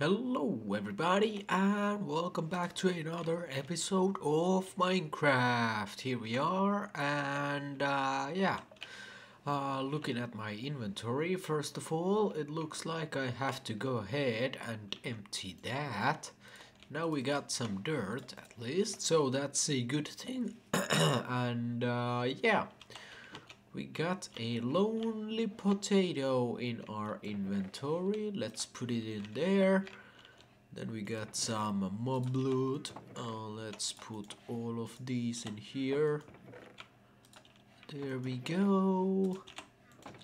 Hello, everybody, and welcome back to another episode of Minecraft. Here we are, and uh, yeah, uh, looking at my inventory, first of all, it looks like I have to go ahead and empty that. Now we got some dirt, at least, so that's a good thing. and uh, yeah, we got a lonely potato in our inventory. Let's put it in there. Then we got some mob loot. Uh, let's put all of these in here. There we go.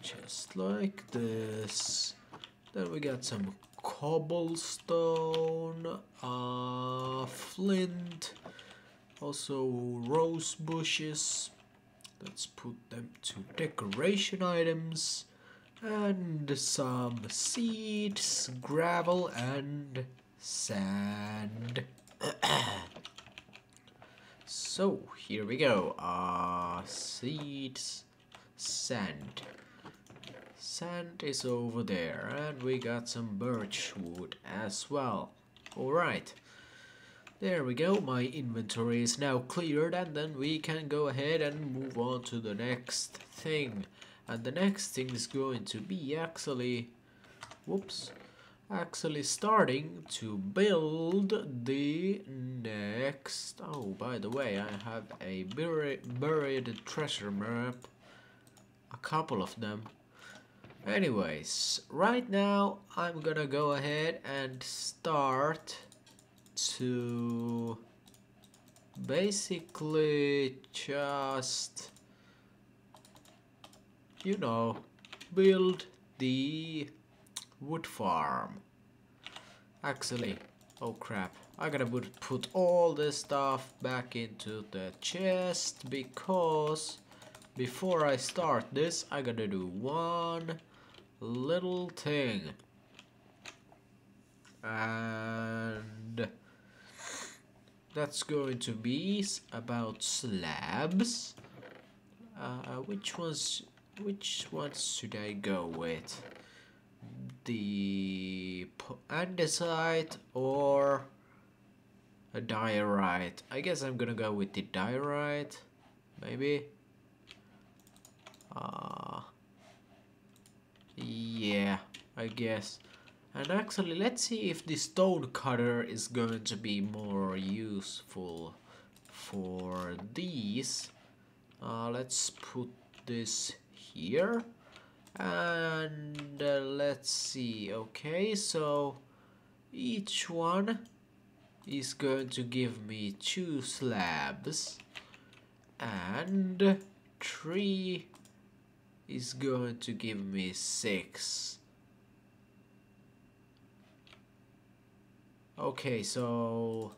Just like this. Then we got some cobblestone, uh, flint, also rose bushes, Let's put them to decoration items and some seeds, gravel and sand. so here we go. Uh, seeds, sand. Sand is over there and we got some birch wood as well. Alright. There we go, my inventory is now cleared and then we can go ahead and move on to the next thing. And the next thing is going to be actually, whoops, actually starting to build the next, oh by the way I have a buried, buried treasure map, a couple of them. Anyways, right now I'm gonna go ahead and start to basically just you know build the wood farm. Actually oh crap I gotta put, put all this stuff back into the chest because before I start this I gotta do one little thing. And that's going to be about slabs. Uh, which ones? Which ones should I go with? The andesite or a diorite? I guess I'm gonna go with the diorite. Maybe. Uh, yeah, I guess. And actually, let's see if the stone cutter is going to be more useful for these. Uh, let's put this here. And uh, let's see. Okay, so each one is going to give me two slabs. And three is going to give me six. Okay, so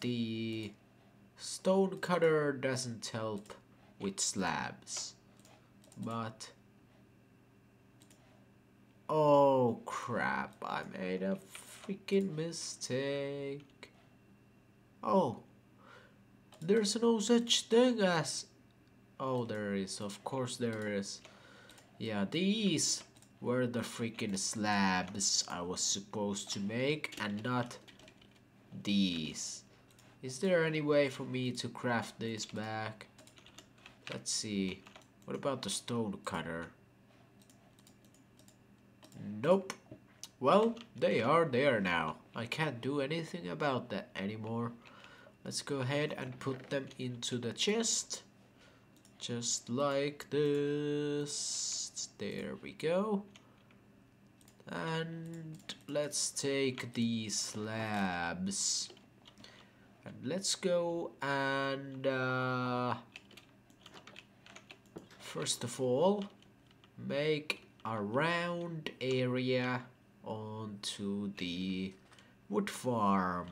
the stone cutter doesn't help with slabs, but oh crap, I made a freaking mistake. Oh, there's no such thing as oh there is, of course there is. Yeah, these were the freaking slabs I was supposed to make and not these. Is there any way for me to craft this back? Let's see. What about the stone cutter? Nope. Well, they are there now. I can't do anything about that anymore. Let's go ahead and put them into the chest. Just like this. There we go. And let's take these slabs. And let's go and uh, first of all make a round area onto the wood farm.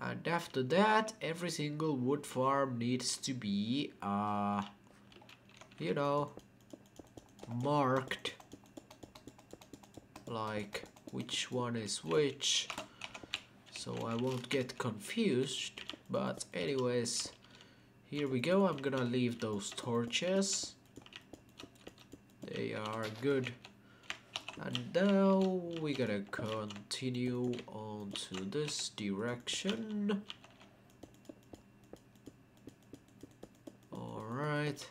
And after that, every single wood farm needs to be, uh, you know, marked. Like which one is which. So I won't get confused but anyways here we go. I'm gonna leave those torches. They are good And now we're gonna continue on to this direction. Alright.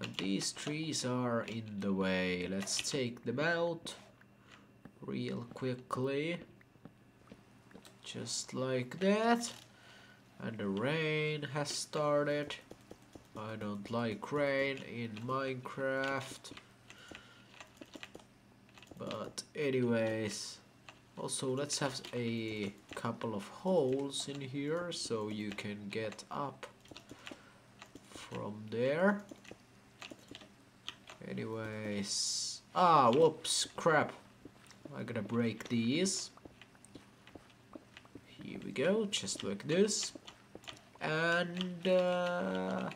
And these trees are in the way. Let's take them out real quickly. Just like that. And the rain has started. I don't like rain in Minecraft. Anyways, also let's have a couple of holes in here so you can get up from there. Anyways, ah, whoops, crap. I gotta break these. Here we go, just like this. And uh,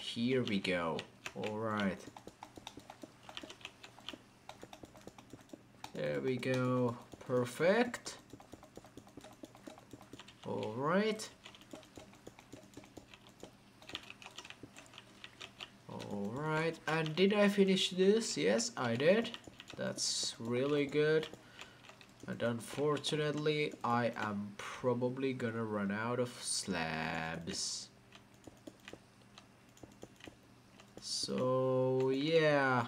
here we go. Alright. There we go. Perfect. Alright. Alright, and did I finish this? Yes, I did. That's really good. And unfortunately, I am probably gonna run out of slabs. So, yeah.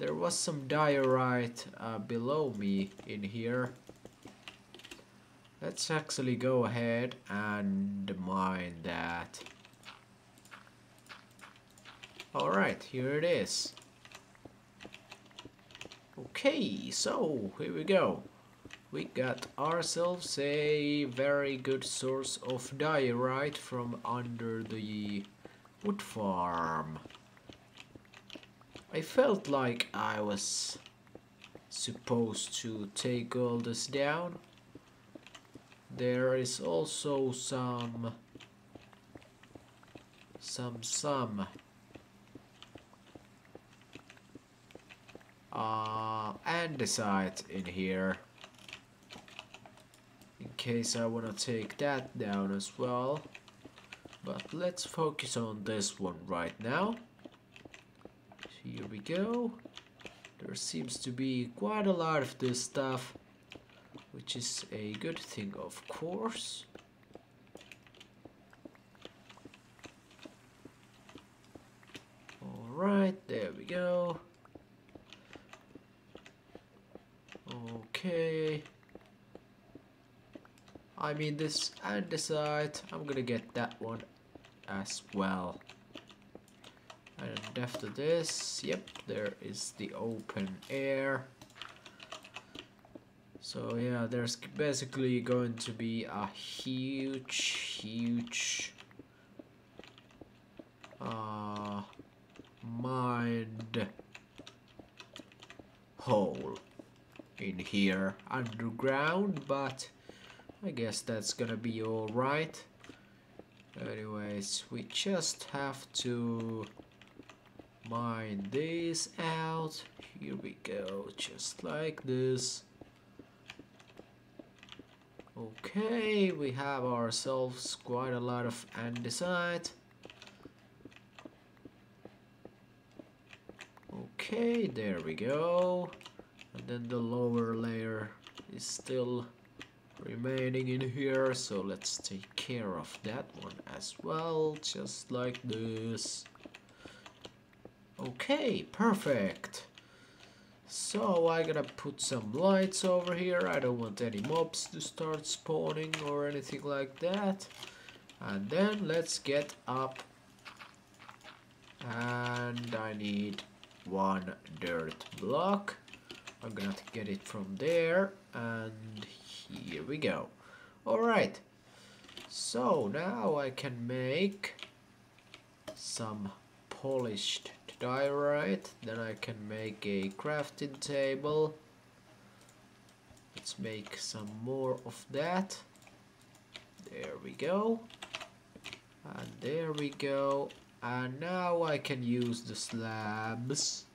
There was some diorite uh, below me in here. Let's actually go ahead and mine that. Alright, here it is. Okay, so here we go. We got ourselves a very good source of diorite from under the wood farm. I felt like I was supposed to take all this down. There is also some some some uh, andesite in here. In case I wanna take that down as well. But let's focus on this one right now here we go there seems to be quite a lot of this stuff which is a good thing of course alright there we go Okay. I mean this andesite, I'm gonna get that one as well. And after this, yep, there is the open air. So yeah, there's basically going to be a huge, huge uh, mind hole in here underground, but I guess that's gonna be alright. Anyways, we just have to mine this out. Here we go, just like this. Okay, we have ourselves quite a lot of andesite. Okay, there we go and then the lower layer is still remaining in here so let's take care of that one as well just like this okay perfect. So I gotta put some lights over here. I don't want any mobs to start spawning or anything like that. And then let's get up. And I need one dirt block. I'm gonna get it from there. And here we go. Alright. So now I can make some polished diorite then I can make a crafting table. Let's make some more of that. There we go. And there we go. And now I can use the slabs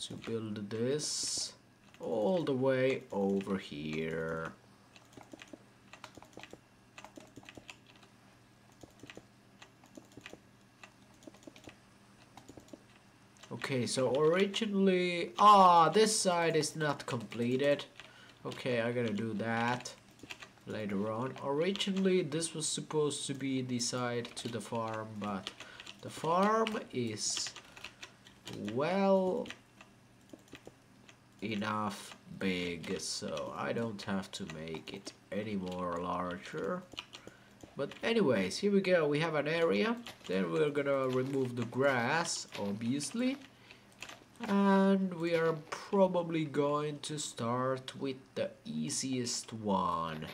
to build this all the way over here. Okay, so originally... Ah, this side is not completed. Okay, I gotta do that later on. Originally, this was supposed to be the side to the farm, but the farm is well enough big, so I don't have to make it any more larger. But anyways, here we go. We have an area. Then we're gonna remove the grass, obviously. And we are probably going to start with the easiest one.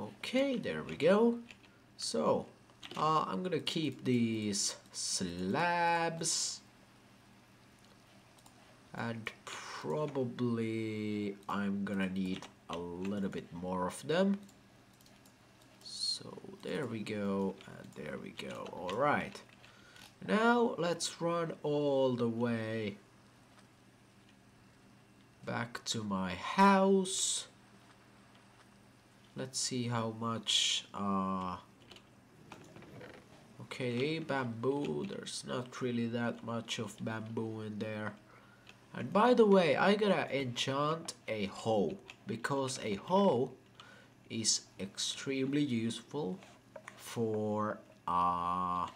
Okay, there we go. So, uh, I'm gonna keep these slabs. And probably I'm gonna need a little bit more of them. So there we go, and there we go. All right. Now let's run all the way back to my house. Let's see how much, uh, okay, bamboo, there's not really that much of bamboo in there. And by the way, I gotta enchant a hoe, because a hoe is extremely useful for, uh,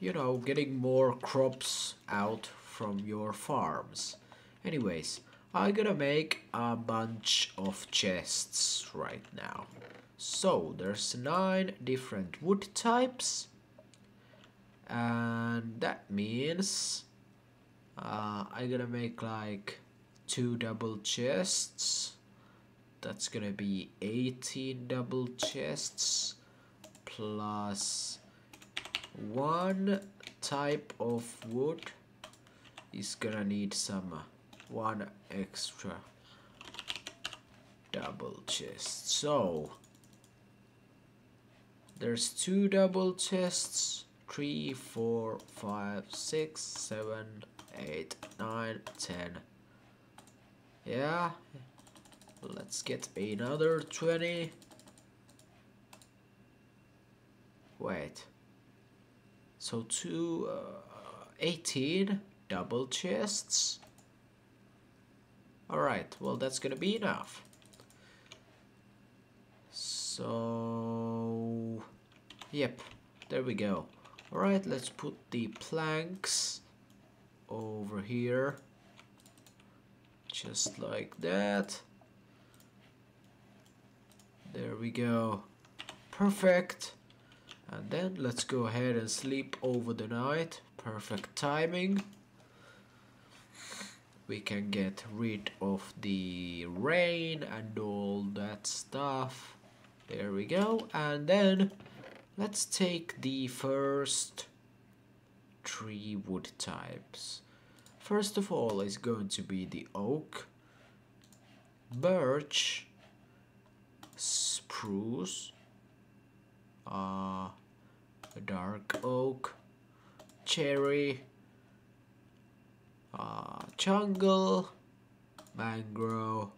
you know, getting more crops out from your farms. Anyways, I'm gonna make a bunch of chests right now. So there's nine different wood types and that means uh, I'm gonna make like two double chests that's gonna be 18 double chests plus one type of wood is gonna need some uh, one extra double chest. So there's two double chests, three, four, five, six, seven, eight, nine, ten. Yeah, let's get another 20. Wait. So two, uh, 18 double chests. Alright, well that's gonna be enough. So... Yep, there we go. Alright, let's put the planks over here. Just like that. There we go. Perfect. And then let's go ahead and sleep over the night. Perfect timing we can get rid of the rain and all that stuff there we go and then let's take the first three wood types first of all is going to be the oak birch spruce uh, dark oak cherry uh, jungle, mangrove,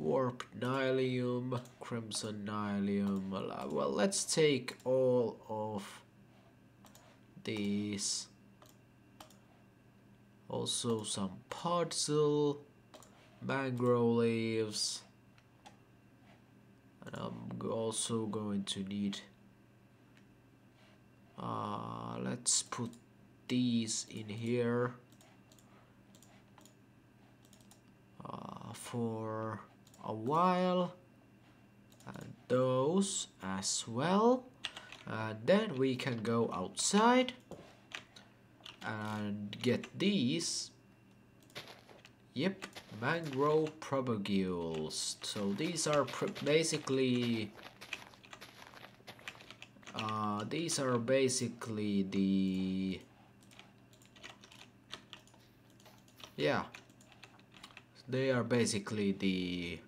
warp nylium, crimson nylium. Well, let's take all of these. Also some podzol, mangrove leaves. And I'm also going to need. Uh, let's put these in here. Uh, for a while. And those as well. And then we can go outside and get these yep mangrove propagules so these are basically uh, these are basically the yeah. They are basically the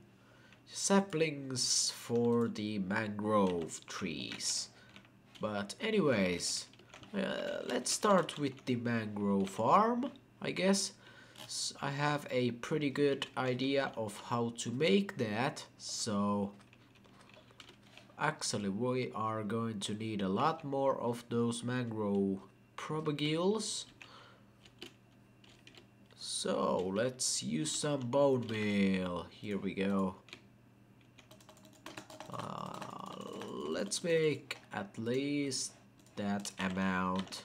saplings for the mangrove trees. But anyways uh, let's start with the mangrove farm I guess I have a pretty good idea of how to make that so Actually, we are going to need a lot more of those mangrove propagules. So, let's use some bone meal. Here we go. Uh, let's make at least that amount.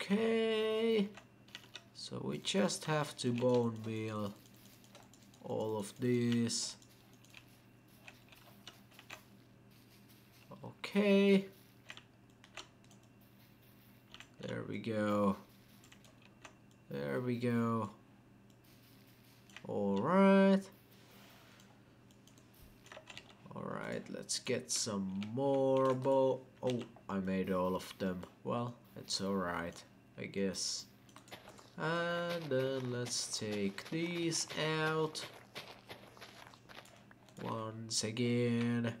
Okay. So we just have to bone meal all of this. Okay. There we go. There we go. Alright. Alright, let's get some more bow. Oh, I made all of them. Well, it's alright, I guess. And then let's take these out. Once again.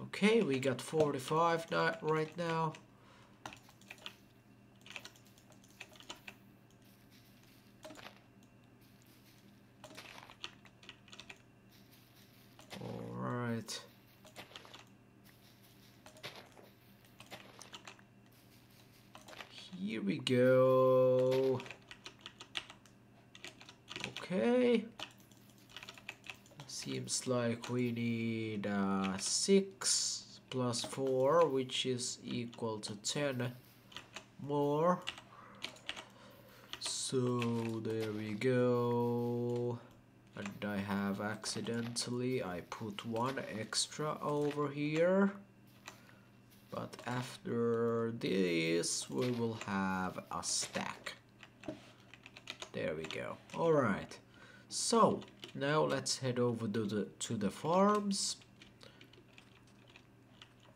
Okay, we got 45 right now. Alright. Here we go. Okay. Seems like we need uh, 6 plus 4, which is equal to 10 more. So there we go. And I have accidentally, I put one extra over here. But after this, we will have a stack. There we go. Alright. So, now let's head over to the, to the farms.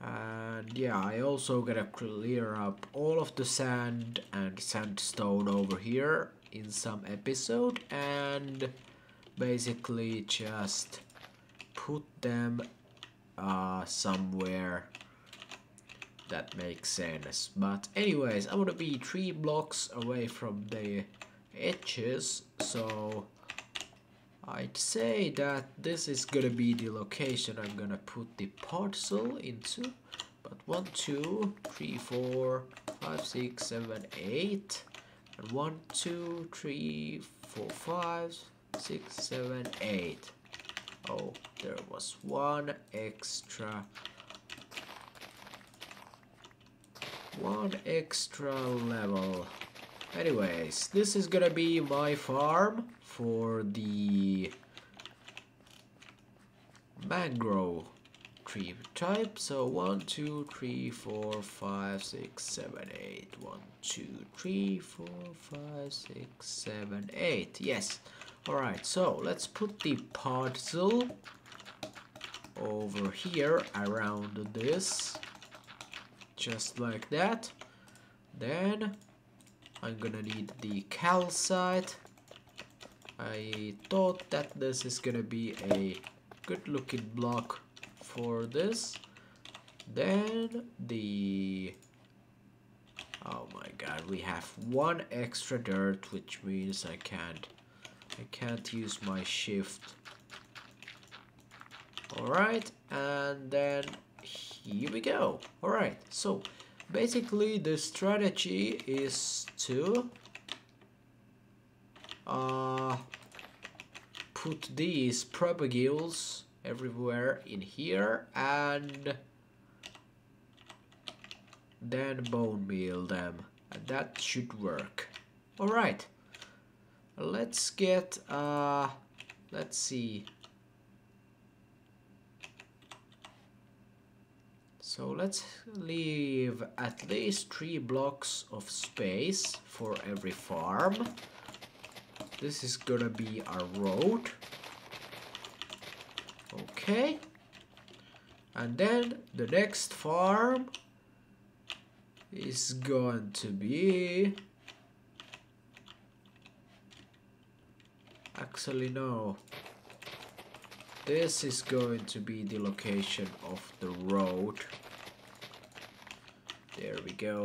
And yeah, I also gotta clear up all of the sand and sandstone over here in some episode and basically just put them uh, somewhere that makes sense. But anyways, I'm gonna be three blocks away from the edges, so I'd say that this is gonna be the location I'm gonna put the podzol into. But one, two, three, four, five, six, seven, eight, and one, two, three, four, five, six, seven, eight. Oh, there was one extra. One extra level. Anyways, this is gonna be my farm for the mangrove tree type. So one, two, three, four, five, six, seven, eight. One, two, three, four, five, six, seven, eight. Yes. Alright, so let's put the podzol over here around this. Just like that. Then I'm gonna need the calcite. I thought that this is gonna be a good looking block for this. Then the oh my god we have one extra dirt which means I can't I can't use my shift. Alright and then here we go. Alright so basically the strategy is to uh, put these propagules everywhere in here and then bone meal them. And that should work. All right. Let's get uh let's see so let's leave at least three blocks of space for every farm this is gonna be our road. Okay. And then the next farm is going to be... Actually, no. This is going to be the location of the road. There we go.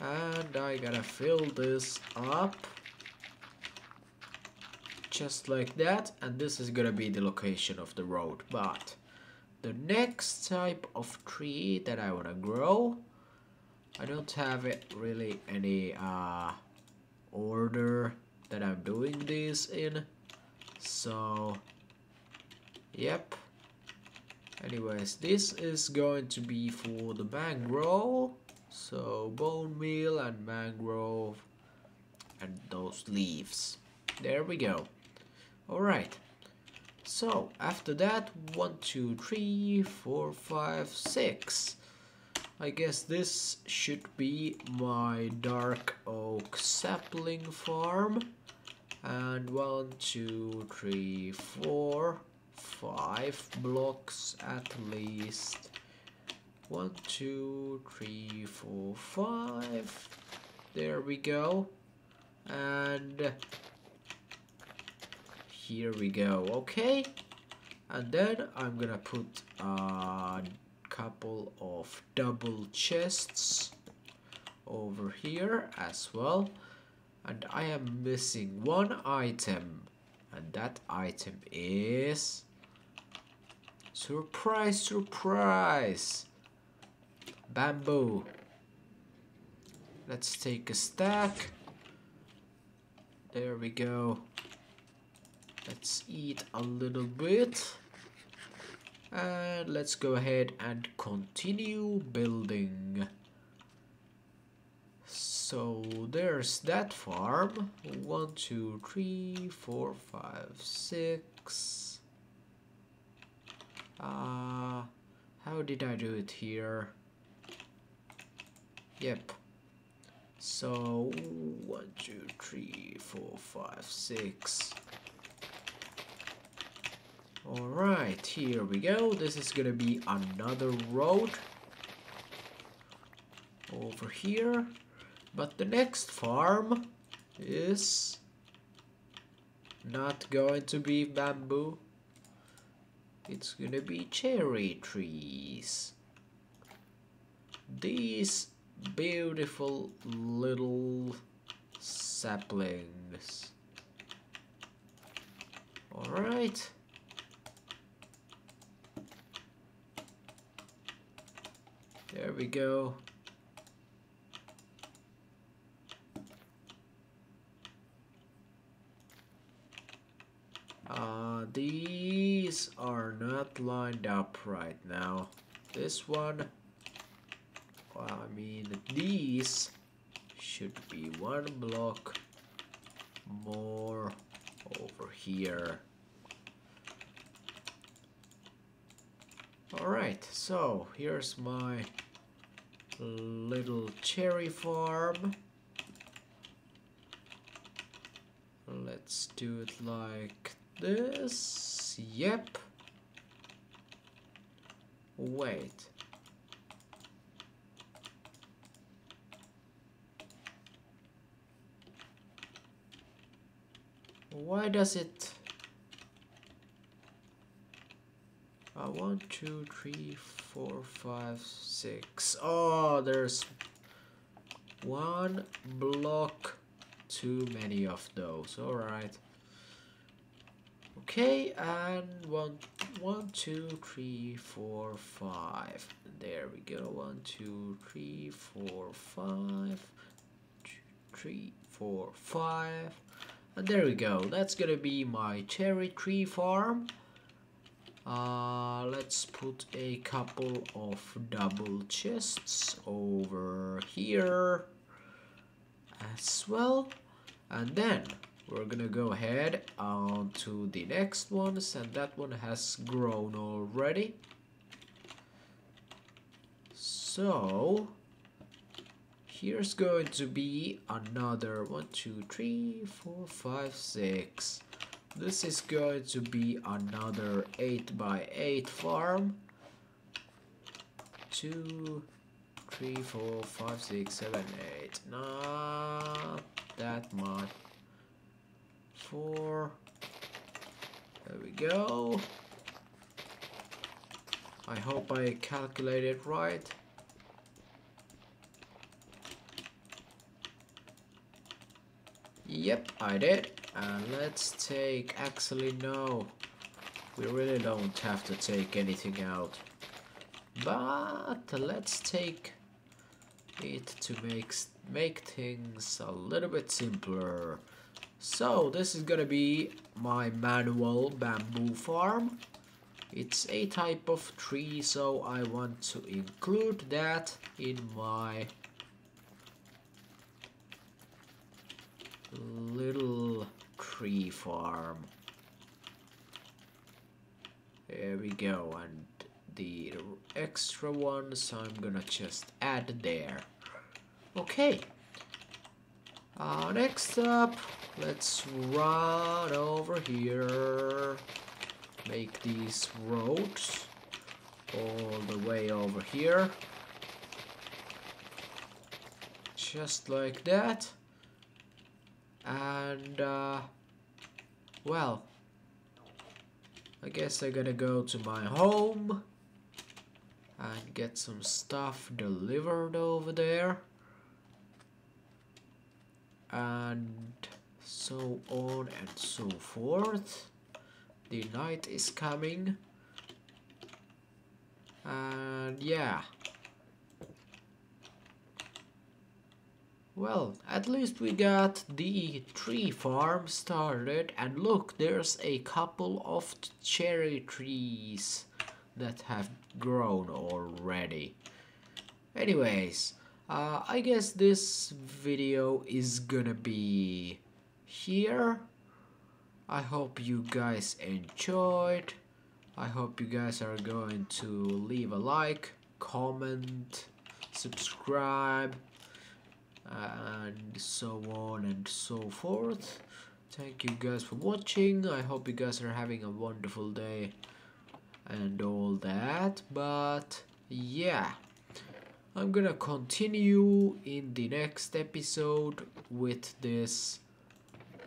And I gotta fill this up. just like that and this is gonna be the location of the road but the next type of tree that I wanna grow I don't have it really any uh, order that I'm doing this in so yep anyways this is going to be for the mangrove. So bone meal and mangrove and those leaves. There we go. All right so after that one two three four five six. I guess this should be my dark oak sapling farm. And one two three four five blocks at least. One two three four five. There we go. And here we go. Okay. And then I'm gonna put a couple of double chests over here as well. And I am missing one item and that item is surprise surprise. Bamboo. Let's take a stack. There we go. Let's eat a little bit. And let's go ahead and continue building so there's that farm. One two three four five six. Uh how did I do it here? Yep. So one two three four five six. Alright, here we go. This is gonna be another road. Over here. But the next farm is not going to be bamboo. It's gonna be cherry trees. These beautiful little saplings. Alright. There we go. Uh, these are lined up right now. This one, well, I mean, these should be one block more over here. Alright, so here's my little cherry farm. Let's do it like this. Yep. Wait. Why does it... Uh, one, two, three, four, five, six. Oh, there's one block too many of those. All right. Okay, and one, one, two, three, four, five. There we go. One, two, three, four, five. Two, three, four, five. And there we go. That's gonna be my cherry tree farm. Uh, let's put a couple of double chests over here as well. And then we're gonna go ahead on to the next ones and that one has grown already. So here's going to be another one, two, three, four, five, six this is going to be another 8 by 8 farm. 2, 3, 4, 5, 6, 7, 8. Not that much. 4. There we go. I hope I calculated right. Yep, I did. And let's take, actually no, we really don't have to take anything out. But let's take it to make, make things a little bit simpler. So this is gonna be my manual bamboo farm. It's a type of tree, so I want to include that in my little tree farm. There we go, and the extra ones I'm gonna just add there. Okay. Uh, next up, let's run over here. Make these roads all the way over here. Just like that. And uh, well I guess I gotta go to my home and get some stuff delivered over there. And so on and so forth. The night is coming. And yeah. Well at least we got the tree farm started. And look there's a couple of cherry trees that have grown already. Anyways uh, I guess this video is gonna be here I hope you guys enjoyed. I hope you guys are going to leave a like, comment, subscribe, and so on and so forth. Thank you guys for watching. I hope you guys are having a wonderful day and all that. But yeah, I'm gonna continue in the next episode with this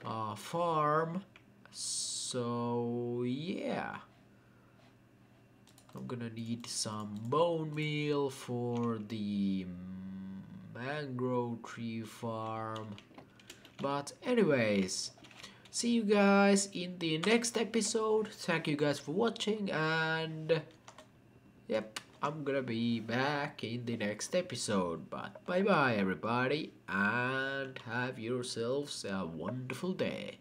uh, farm. So yeah. I'm gonna need some bone meal for the mangrove tree farm. But anyways see you guys in the next episode. Thank you guys for watching and yep I'm gonna be back in the next episode but bye bye everybody and have yourselves a wonderful day